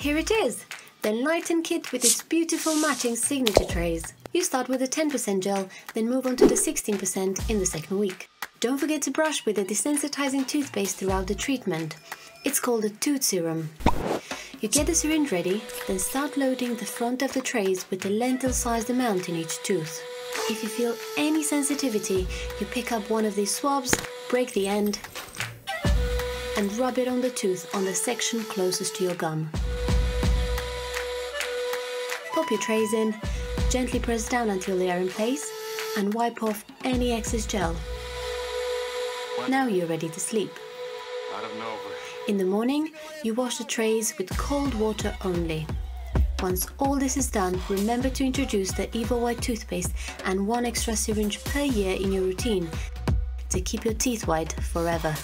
Here it is, the Enlighten kit with its beautiful matching signature trays. You start with the 10% gel, then move on to the 16% in the second week. Don't forget to brush with a desensitizing toothpaste throughout the treatment. It's called a tooth serum. You get the syringe ready, then start loading the front of the trays with a lentil-sized amount in each tooth. If you feel any sensitivity, you pick up one of these swabs, break the end, and rub it on the tooth on the section closest to your gum. Pop your trays in, gently press down until they are in place, and wipe off any excess gel. Now you're ready to sleep. Out of nowhere. In the morning, you wash the trays with cold water only. Once all this is done, remember to introduce the Evo White toothpaste and one extra syringe per year in your routine to keep your teeth white forever.